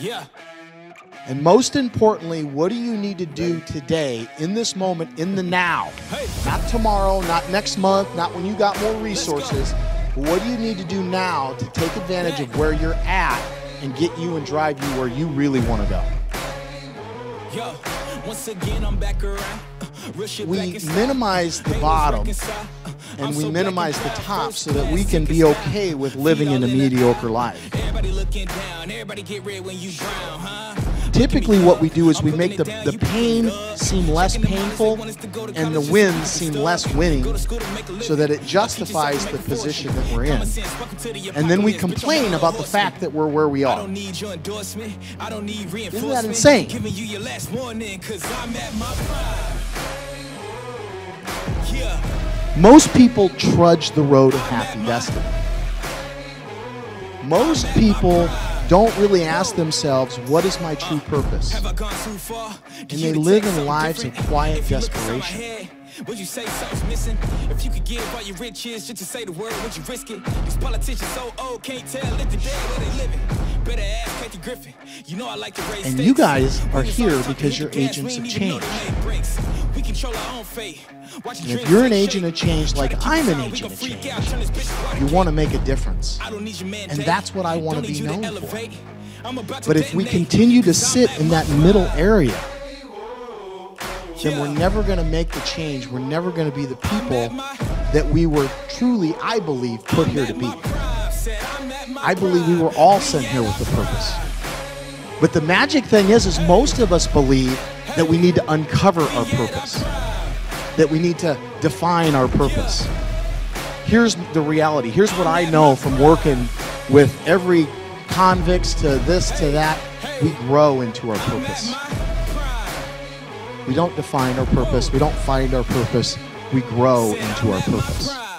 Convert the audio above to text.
Yeah. And most importantly, what do you need to do today, in this moment, in the now? Not tomorrow, not next month, not when you got more resources. But what do you need to do now to take advantage of where you're at and get you and drive you where you really want to go? Yo, once again, I'm back around. We minimize the bottom and we minimize the top so that we can be okay with living in a all in the mediocre life. Everybody looking down, everybody get red when you drown, huh? Typically, what we do is we make the, the pain pick it up. seem less Checking them out as they painful want us to go to and the wins seem less winning Go to school to make a so that it justifies the yourself to make a position that we're in. Common sense, welcome to the And then we apocalypse. Bitch, I'm complain about the fact that we're where we are. don't need your endorsement. I don't need reinforcement. that insane? Most people trudge the road of happy destiny. Most people don't really ask themselves, what is my true purpose? Have I gone too far? And they live in lives of quiet desperation. Would you say something's missing? If you could give all your riches just to say the word, would you risk it? These politicians so old, can't tell if the dead where they living. Better ask Griffin. You know I like to raise And you guys are here because you're hit the gas, agents of ain't even know change. the main breaks. We control our own fate. And if you're an agent of change like I'm an agent of change, out, turn this bitch water You want to make a difference. I don't need your man And that's what I be you to known for. elevate. I'm about to But if we continue to sit in that middle area, then we're never going to make the change. We're never going to be the people that we were truly, I believe, put here to be. I believe we were all sent here with a purpose. But the magic thing is, is most of us believe that we need to uncover our purpose, that we need to define our purpose. Here's the reality. Here's what I know from working with every convicts to this to that. We grow into our purpose. We don't define our purpose. We don't find our purpose. We grow into our purpose.